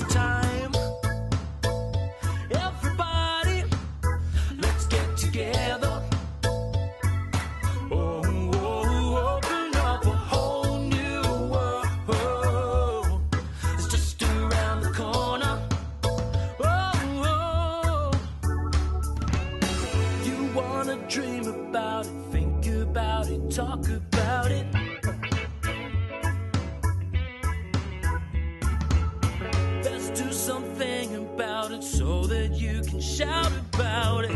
this time. That you can shout about it.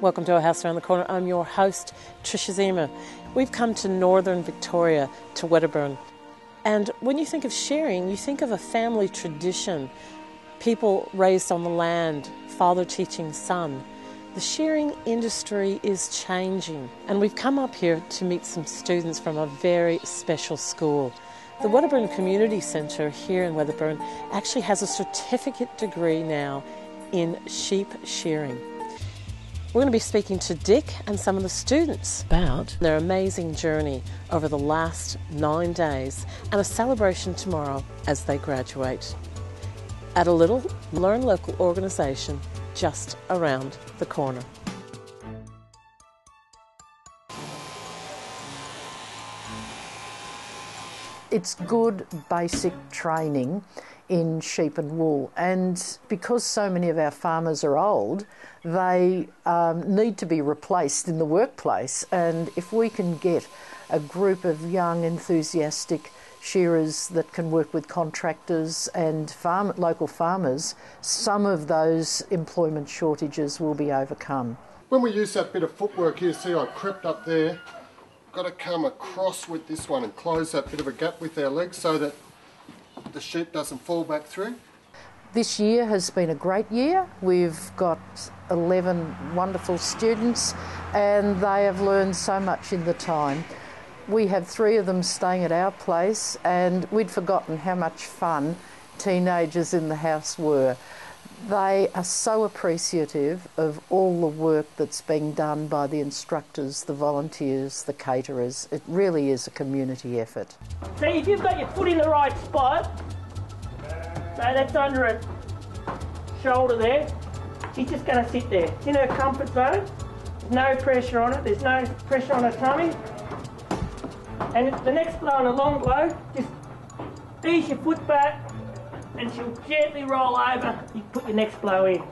Welcome to our house around the corner. I'm your host, Tricia Ziemer. We've come to northern Victoria, to Wedderburn. And when you think of sharing, you think of a family tradition. People raised on the land, father teaching son. The shearing industry is changing, and we've come up here to meet some students from a very special school. The Wedderburn Community Centre here in Wedderburn actually has a certificate degree now in sheep shearing. We're going to be speaking to Dick and some of the students about their amazing journey over the last nine days and a celebration tomorrow as they graduate at a little Learn Local organisation just around the corner. it's good basic training in sheep and wool. And because so many of our farmers are old, they um, need to be replaced in the workplace. And if we can get a group of young, enthusiastic shearers that can work with contractors and farm, local farmers, some of those employment shortages will be overcome. When we use that bit of footwork here, see I crept up there, got to come across with this one and close that bit of a gap with our legs so that the sheep doesn't fall back through. This year has been a great year. We've got 11 wonderful students and they have learned so much in the time. We have three of them staying at our place and we'd forgotten how much fun teenagers in the house were. They are so appreciative of all the work that's being done by the instructors, the volunteers, the caterers. It really is a community effort. See, if you've got your foot in the right spot, so that's under her shoulder there, she's just going to sit there. It's in her comfort zone. There's no pressure on it. There's no pressure on her tummy. And the next blow and a long blow, just ease your foot back and she'll gently roll over. You put your next blow in.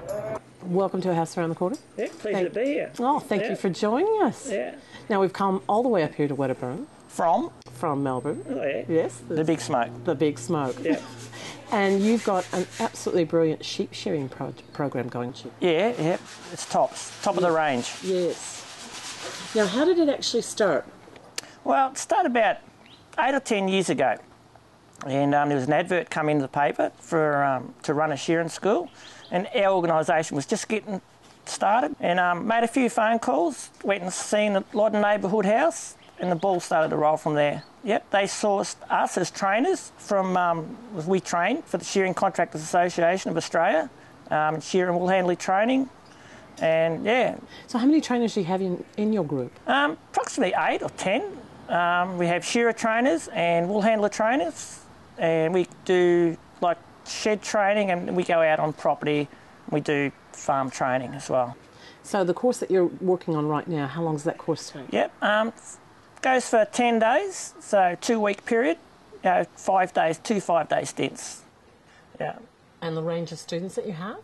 Welcome to a house around the corner. Yeah, pleasure Thank- to be here. Oh, thank Yeah. you for joining us. Yeah. Now we've come all the way up here to Wedderburn From from Melbourne. Oh, yeah. Yes, the big smoke. the big smoke. Yeah. And you've got an absolutely brilliant sheep shearing pro- program going, Chip. Yeah, yeah, it's tops, top of the range. Yes. Now, how did it actually start? Well, it started about eight or ten years ago, and um, there was an advert come into the paper for um, to run a shearing school, and our organisation was just getting started, and um, made a few phone calls, went and seen the Loddon neighbourhood house, and the ball started to roll from there. Yep, they sourced us as trainers from um, we trained for the Shearing Contractors Association of Australia, um, shearing wool handling training, and yeah, So, how many trainers do you have in, in your group? um, approximately eight or ten. Um, we have shearer trainers and wool handler trainers, and we do like shed training, and we go out on property. We do farm training as well. So, the course that you're working on right now, how long does that course take? Yep, um, goes for ten days, so two week period. You know, five days, two five day stints. Yeah. And the range of students that you have?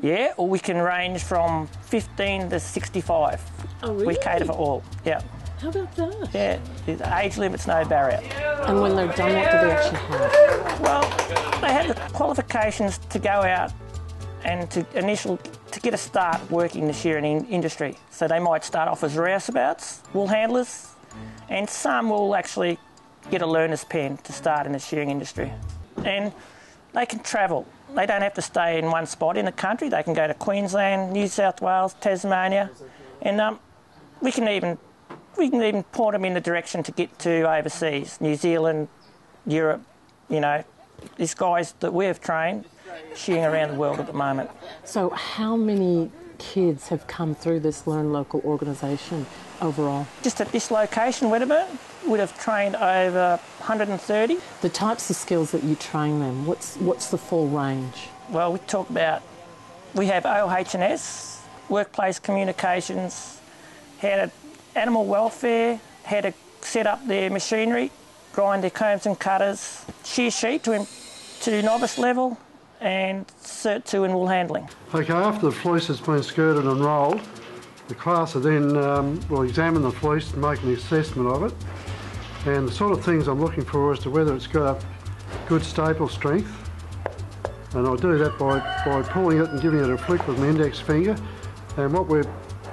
Yeah, or we can range from 15 to 65. Oh, really? We cater for all. Yeah. How about that? Yeah, the age limit's no barrier. And when they're done, what do they actually have? Well, they have the qualifications to go out and to initial to get a start working the shearing in- industry. So they might start off as rouseabouts, wool handlers, and some will actually get a learner's pen to start in the shearing industry. And they can travel. They don't have to stay in one spot in the country. They can go to Queensland, New South Wales, Tasmania, and um, we can even we can even point them in the direction to get to overseas, New Zealand, Europe, you know, these guys that we have trained shearing around the world at the moment. So, how many kids have come through this Learn Local organisation overall? Just at this location, Wedderburn, would have trained over 130. The types of skills that you train them, what's, what's the full range? Well, we talk about, we have OHS, workplace communications, how to, animal welfare, how to set up their machinery, grind their combs and cutters, shear sheep to, to novice level, and Cert 2 in wool handling. Okay, after the fleece has been skirted and rolled, the class then um, will examine the fleece and make an assessment of it. And the sort of things I'm looking for as to whether it's got a good staple strength. And I'll do that by, by pulling it and giving it a flick with my index finger. And what we're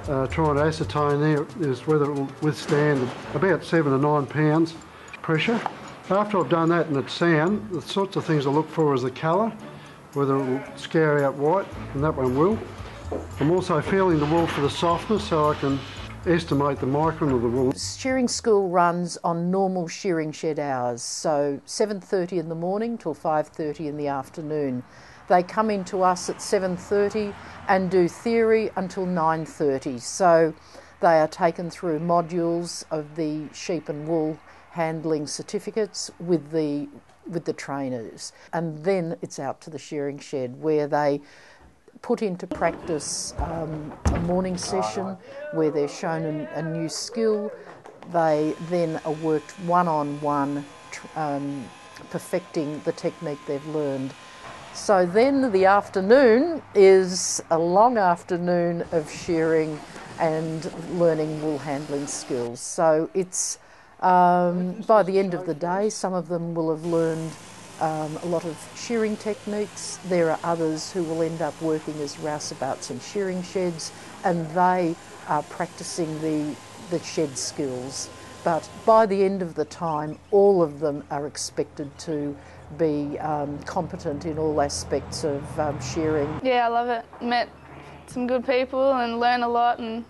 uh, trying to ascertain there is whether it will withstand about seven to nine pounds pressure. After I've done that and it's sound, the sorts of things I look for is the colour, whether it will scour out white, and that one will. I'm also feeling the wool for the softness so I can estimate the micron of the wool. Shearing school runs on normal shearing shed hours, so 7:30 in the morning till 5:30 in the afternoon. They come into us at 7:30 and do theory until 9:30. So they are taken through modules of the sheep and wool handling certificates with the with the trainers, and then it's out to the shearing shed where they put into practice um, a morning session where they're shown an, a new skill. They then are worked one on one, um, perfecting the technique they've learned. So then the afternoon is a long afternoon of shearing and learning wool handling skills. So it's um, by the end of the day, some of them will have learned um, a lot of shearing techniques. There are others who will end up working as rouseabouts in shearing sheds, and they are practicing the, the shed skills. But by the end of the time, all of them are expected to be um, competent in all aspects of um, shearing. Yeah, I love it. Met some good people and learned a lot, and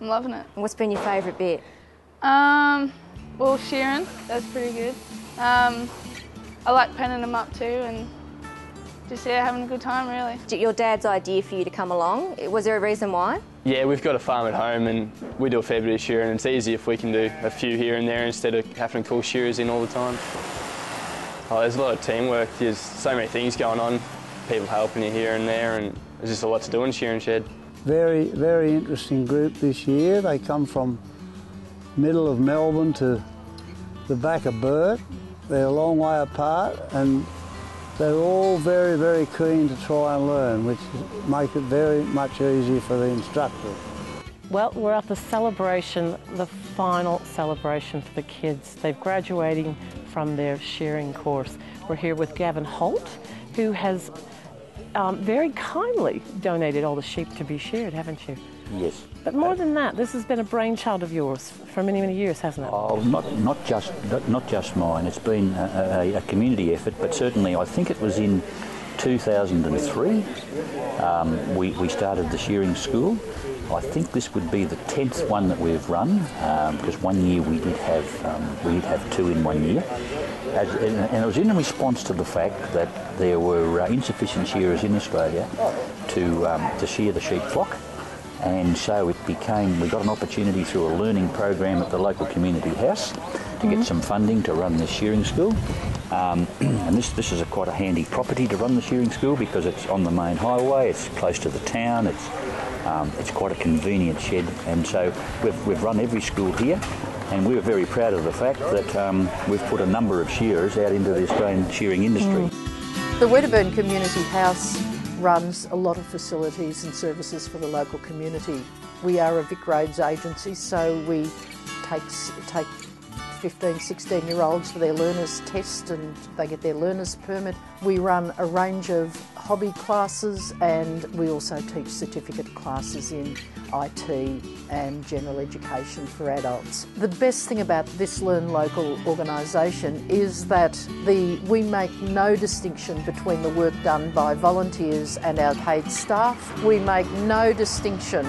I'm loving it. What's been your favourite bit? Um, well, shearing, that's pretty good. Um, I like penning them up too, and just yeah, having a good time really. Your dad's idea for you to come along, was there a reason why? Yeah, we've got a farm at home and we do a fair bit of shearing. It's easy if we can do a few here and there instead of having to call shearers in all the time. Oh, there's a lot of teamwork. There's so many things going on, people helping you here and there, and there's just a lot to do in shearing shed. Very, very interesting group this year. They come from middle of Melbourne to the back of Bourke. They're a long way apart and they're all very, very keen to try and learn, which make it very much easier for the instructor. Well, we're at the celebration, the final celebration for the kids. They're graduating from their shearing course. We're here with Gavin Holt, who has um, very kindly donated all the sheep to be sheared, haven't you? Yes. But more than that, this has been a brainchild of yours for many, many years, hasn't it? Oh, not, not just not, just mine. It's been a, a, a community effort, but certainly I think it was in 2003 um, we, we started the shearing school. I think this would be the tenth one that we've run because um, one year we did have um, we did have two in one year, As, and, and, it was in response to the fact that there were uh, insufficient shearers in Australia to um, to shear the sheep flock. And so it became we got an opportunity through a learning program at the local community house to Mm-hmm. get some funding to run this shearing school. Um, and this this is a quite a handy property to run the shearing school because it's on the main highway it's close to the town it's um, it's quite a convenient shed and so we've, we've run every school here and we're very proud of the fact that um, we've put a number of shearers out into the Australian shearing industry. The Wedderburn Community House runs a lot of facilities and services for the local community. We are a VicRoads agency, so we take, take 15, 16 year olds for their learners test and they get their learners permit. We run a range of hobby classes and we also teach certificate classes in IT and general education for adults. The best thing about this Learn Local organisation is that the, we make no distinction between the work done by volunteers and our paid staff. We make no distinction